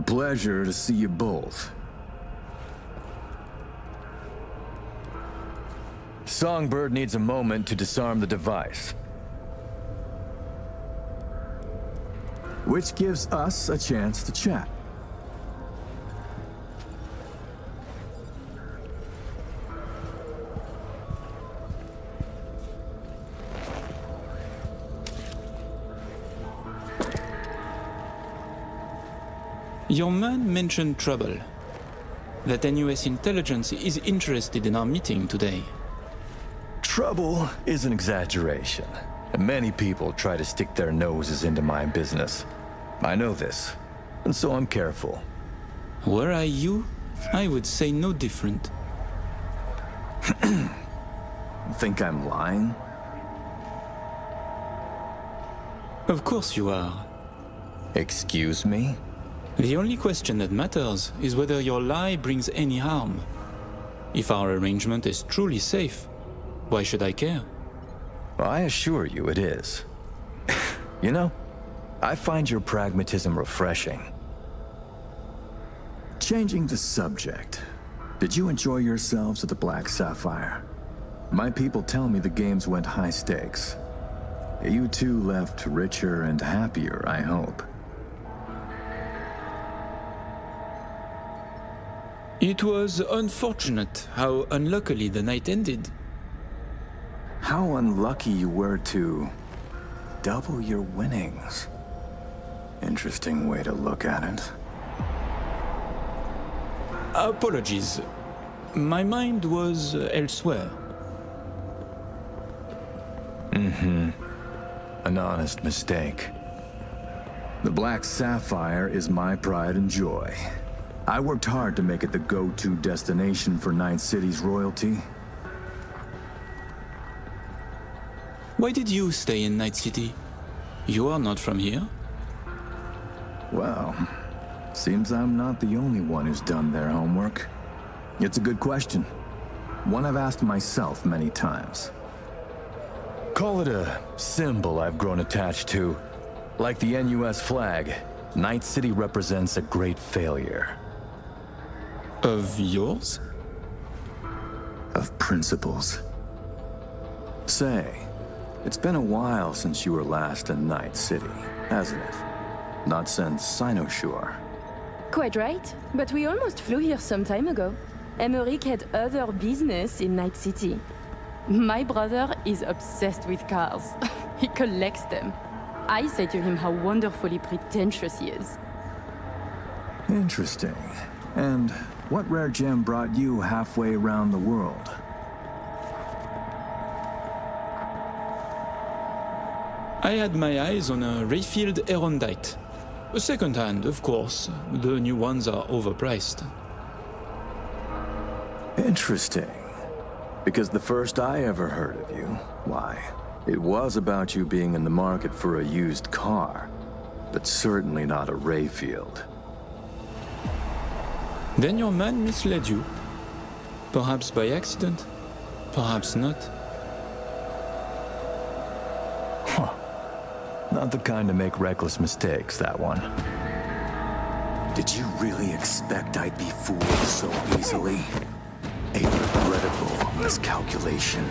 pleasure to see you both. Songbird needs a moment to disarm the device. Which gives us a chance to chat. Your man mentioned trouble. That NUS intelligence is interested in our meeting today. Trouble is an exaggeration. Many people try to stick their noses into my business. I know this, and so I'm careful. Were I you, I would say no different. Think I'm lying? Of course you are. Excuse me? The only question that matters is whether your lie brings any harm. If our arrangement is truly safe, why should I care? I assure you it is. you know, I find your pragmatism refreshing. Changing the subject. Did you enjoy yourselves at the Black Sapphire? My people tell me the games went high stakes. You two left richer and happier, I hope. It was unfortunate how unluckily the night ended. How unlucky you were to double your winnings. Interesting way to look at it. Apologies. My mind was elsewhere. Mm-hmm. An honest mistake. The Black Sapphire is my pride and joy. I worked hard to make it the go-to destination for Night City's royalty. Why did you stay in Night City? You are not from here. Well, seems I'm not the only one who's done their homework. It's a good question. One I've asked myself many times. Call it a symbol I've grown attached to. Like the NUS flag, Night City represents a great failure. Of yours? Of principles. Say, it's been a while since you were last in Night City, hasn't it? Not since Cynosure. Quite right, but we almost flew here some time ago. Emmerich had other business in Night City. My brother is obsessed with cars. he collects them. I say to him how wonderfully pretentious he is. Interesting. And what rare gem brought you halfway around the world? I had my eyes on a Rayfield Aerondight. A second hand, of course. The new ones are overpriced. Interesting. Because the first I ever heard of you, why, it was about you being in the market for a used car. But certainly not a Rayfield. Then your man misled you. Perhaps by accident, perhaps not. Huh. Not the kind to make reckless mistakes, that one. Did you really expect I'd be fooled so easily? A regrettable miscalculation.